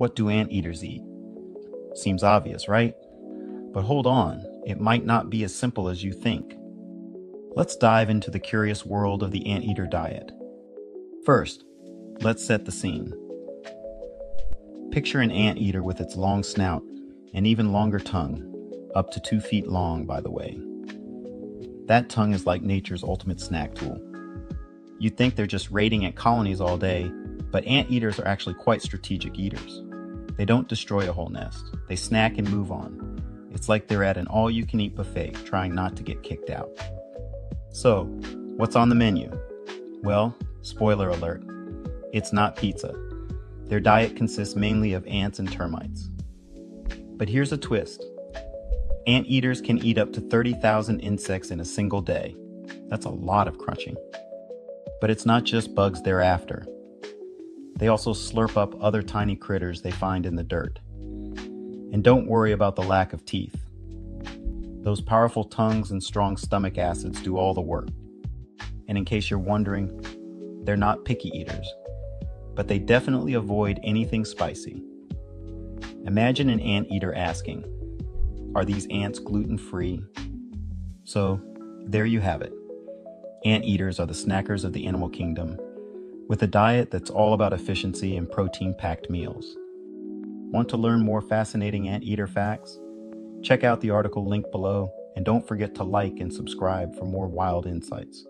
What do anteaters eat? Seems obvious, right? But hold on, it might not be as simple as you think. Let's dive into the curious world of the anteater diet. First, let's set the scene. Picture an anteater with its long snout and even longer tongue, up to two feet long, by the way. That tongue is like nature's ultimate snack tool. You'd think they're just raiding at colonies all day, but anteaters are actually quite strategic eaters. They don't destroy a whole nest, they snack and move on. It's like they're at an all you can eat buffet, trying not to get kicked out. So, what's on the menu? Well, spoiler alert, it's not pizza. Their diet consists mainly of ants and termites. But here's a twist ant eaters can eat up to 30,000 insects in a single day. That's a lot of crunching. But it's not just bugs they're after. They also slurp up other tiny critters they find in the dirt. And don't worry about the lack of teeth. Those powerful tongues and strong stomach acids do all the work. And in case you're wondering, they're not picky eaters, but they definitely avoid anything spicy. Imagine an anteater asking, Are these ants gluten free? So, there you have it. Anteaters are the snackers of the animal kingdom, with a diet that's all about efficiency and protein packed meals. Want to learn more fascinating anteater facts? Check out the article linked below, and don't forget to like and subscribe for more wild insights.